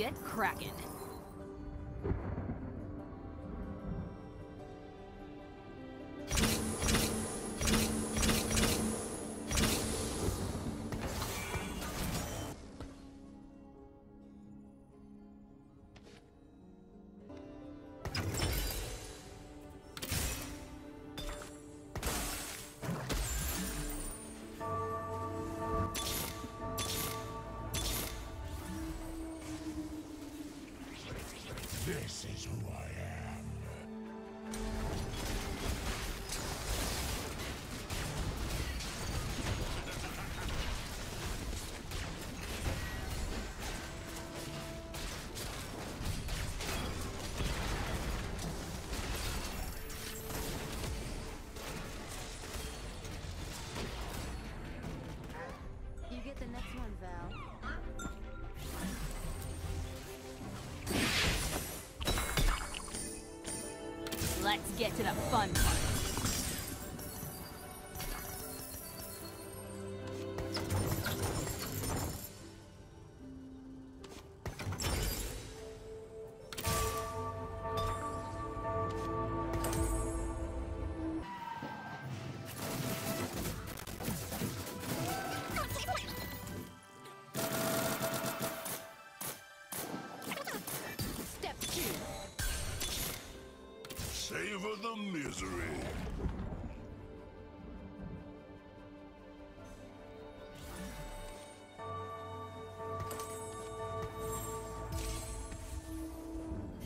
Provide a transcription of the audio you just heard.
get cracking. This is who I am. Let's get to the fun part. Savor the misery.